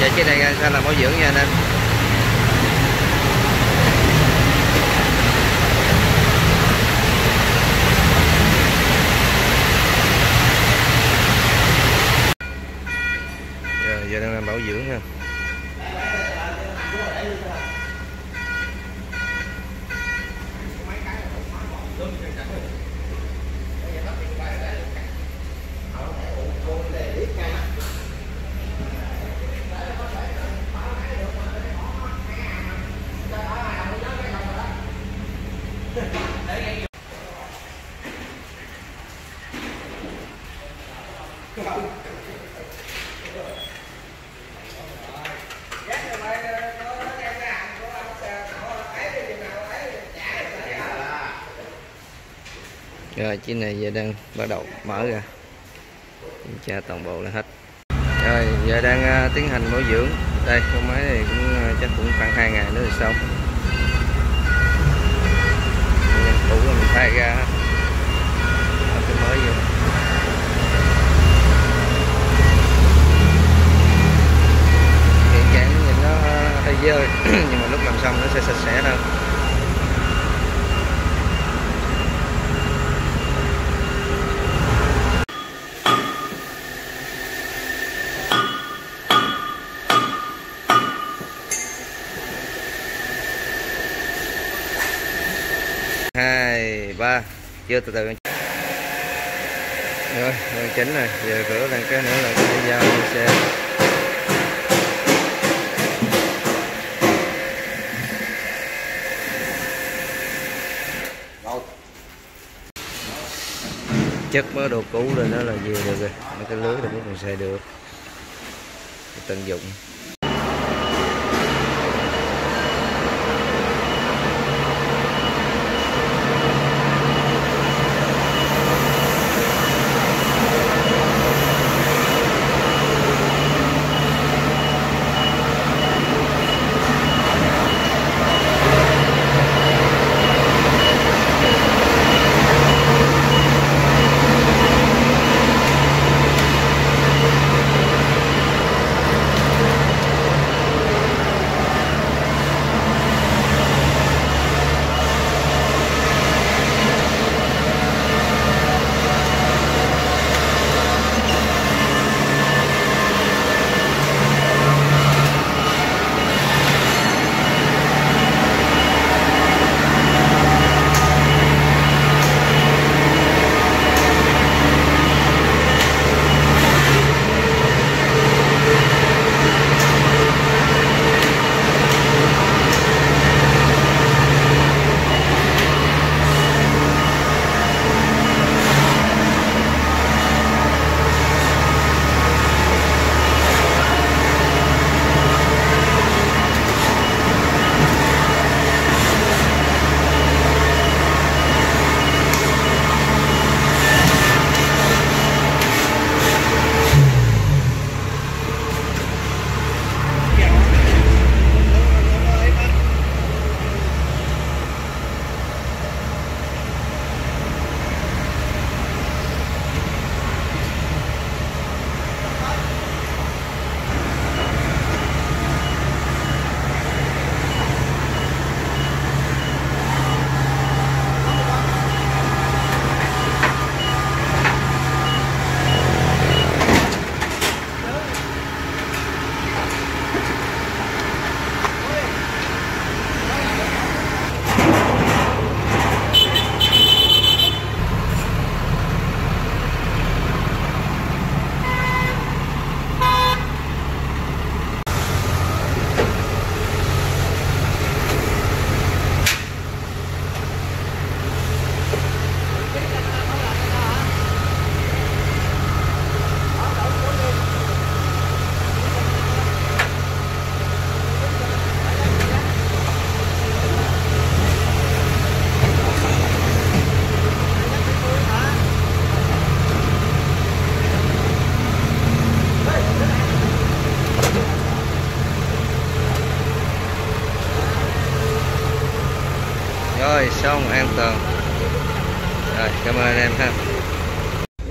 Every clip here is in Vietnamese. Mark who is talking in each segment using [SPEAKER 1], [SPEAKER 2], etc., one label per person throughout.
[SPEAKER 1] chạy chiếc này ra làm bảo dưỡng nha anh em. Rồi, giờ đang làm bảo dưỡng ha rồi chiếc này giờ đang bắt đầu mở ra. Kiểm tra toàn bộ là hết. Rồi giờ đang uh, à, tiến hành bảo dưỡng. Đây con máy này cũng uh, chắc cũng khoảng hai ngày nữa là xong. Cũ mình thay ra. Ở cái mới vô. Hiện trạng nhìn nó à, hơi dơ nhưng mà lúc làm xong nó sẽ sạch sẽ hơn hai ba. Chưa từ từ. Rồi đang chỉnh này. Giờ cửa lên cái nữa là cái dao lên xe. Chất mới đồ cũ lên đó là vừa được rồi? Mấy cái lưới là mới còn xài được. Tận dụng.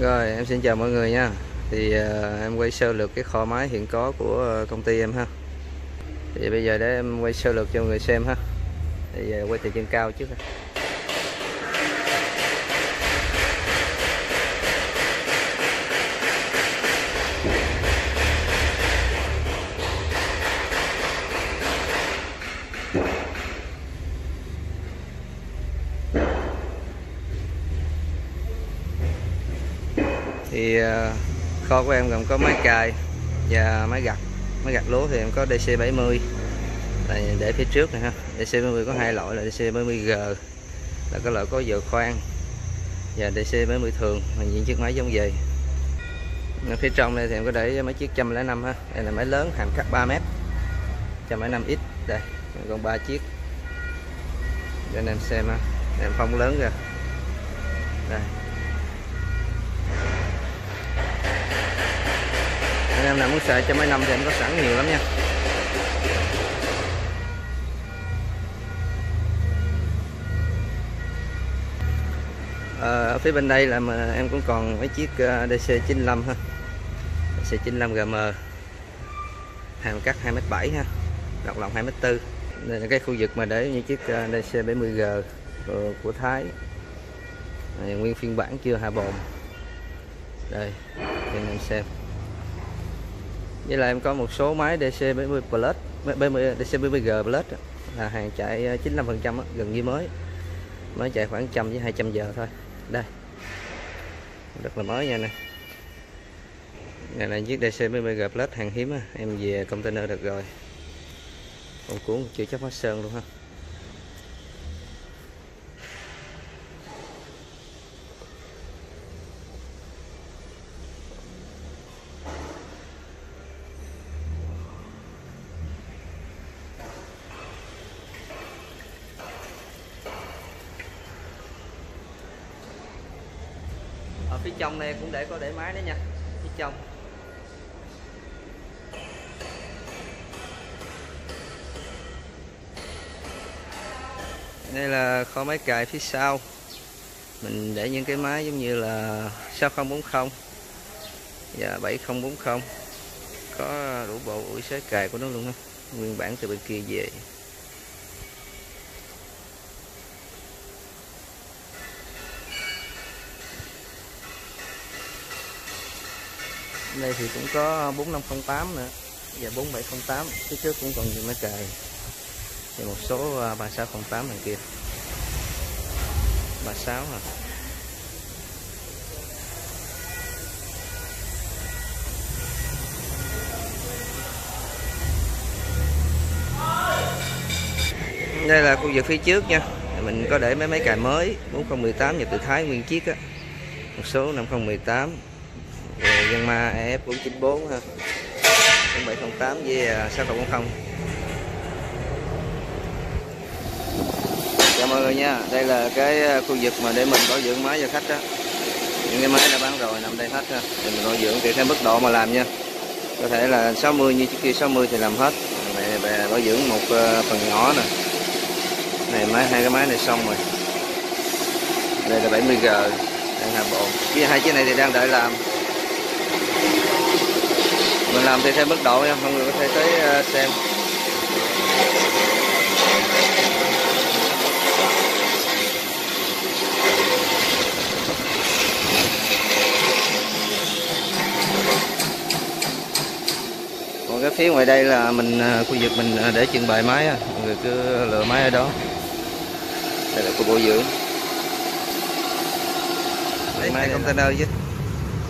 [SPEAKER 1] Rồi em xin chào mọi người nha. Thì uh, em quay sơ lược cái kho máy hiện có của uh, công ty em ha. Thì bây giờ để em quay sơ lược cho người xem ha. Thì uh, quay từ trên cao trước ha. Thì ờ, kho của em gồm có máy cài và máy gặt. Máy gặt lúa thì em có DC70 là để phía trước này ha. DC70 có hai loại là DC70G là cái loại có giờ khoan, và DC70 thường, là những chiếc máy giống vậy. Phía trong đây thì em có để mấy chiếc 105 ha. Đây là máy lớn, hàm cắt 3 mét. 105X đây còn ba chiếc. Cho anh em xem ha. Em phong lớn kìa đây. Em nào muốn xài cho mấy năm thì em có sẵn nhiều lắm nha. Ờ, ở phía bên đây là mà em cũng còn mấy chiếc ờ, DC95 ha. DC95 GM hàng cắt 2m7 ha. Rộng lòng 2m4 đây là cái khu vực mà để những chiếc ờ, DC70G của Thái. Này, nguyên phiên bản chưa hạ bồn. Đây cho anh em xem với lại em có một số máy DC70 Plus 70 DC70G Plus là hàng chạy ờ, 95% gần như mới. Mới chạy khoảng trăm với 200 giờ thôi. Đây. Rất là mới nha nè này là chiếc DC70G Plus hàng hiếm á. em về container được rồi. Còn cuốn chưa chắc hóa sơn luôn ha. Trong này cũng để có để máy đấy nha. Phía trong đây là kho máy cài phía sau. Mình để những cái máy giống như là 6040 và 7040 có đủ bộ ủi sới cài của nó luôn á. Nguyên bản từ bên kia về. Đây thì cũng có 4508 nữa và 4708 phía trước cũng còn nhiều máy cài và một số à, 3608 này kia. 36 à. Đây là khu vực phía trước nha. Mình có để mấy máy cài mới 4018 nhập từ Thái nguyên chiếc á. Một số 5018 rồi ma EF 494 ha. 708 với 6040 chào dạ mọi người nha, đây là cái à, khu vực mà để mình bảo dưỡng máy cho khách đó những cái máy đã bán rồi, nằm đây hết ha. Thì mình bảo dưỡng tùy theo mức độ mà làm nha. Có thể là 60 như trước kia 60 thì làm hết. Này bảo dưỡng một à, phần nhỏ nè. Này, máy, hai cái máy này xong rồi. Đây là 70G đang hạ bộ. Với hai chiếc này thì đang đợi làm mình làm thì theo mức độ nha mọi người có thể tới xem. Còn cái phía ngoài đây là mình khu vực mình để trưng bày máy mọi người cứ lựa máy ở đó. Đây là khu bảo dưỡng. Máy container chứ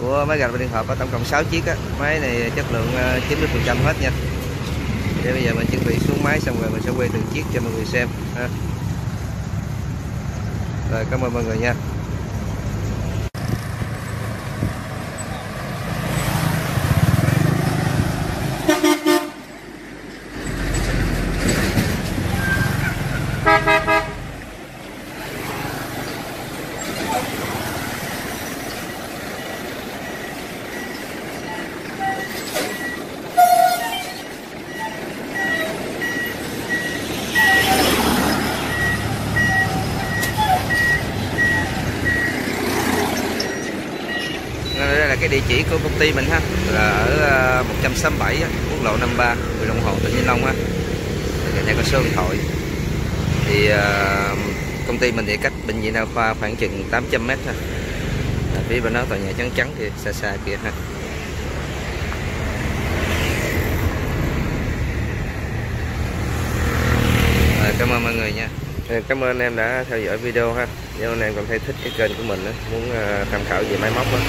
[SPEAKER 1] của máy gạch và điện hợp có tổng cộng 6 chiếc á. Máy này chất lượng ờ, 90 phần trăm hết nha. Để bây giờ mình chuẩn bị xuống máy xong rồi mình sẽ quay từng chiếc cho mọi người xem. Ha. rồi, cảm ơn mọi người nha. Là cái địa chỉ của công ty mình ha. Là ở ờ, 167 quốc lộ 53 huyện Long Hồ tỉnh Vĩnh Long ha nhà có số điện thoại. Thì ờ, công ty mình thì cách bệnh viện đa khoa khoảng chừng 800 mét ha à, phía bên đó tòa nhà trắng trắng thì xa xa kia ha. Rồi, cảm ơn mọi người nha.
[SPEAKER 2] Cảm ơn em đã theo dõi video ha. Nếu anh em còn thấy thích cái kênh của mình muốn ờ, tham khảo về máy móc đó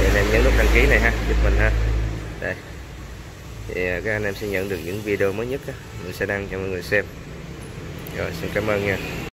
[SPEAKER 2] thì anh em nhấn nút đăng ký này ha, giúp mình ha. Đây. Thì à, các anh em sẽ nhận được những video mới nhất á, mình sẽ đăng cho mọi người xem. Rồi xin cảm ơn nha.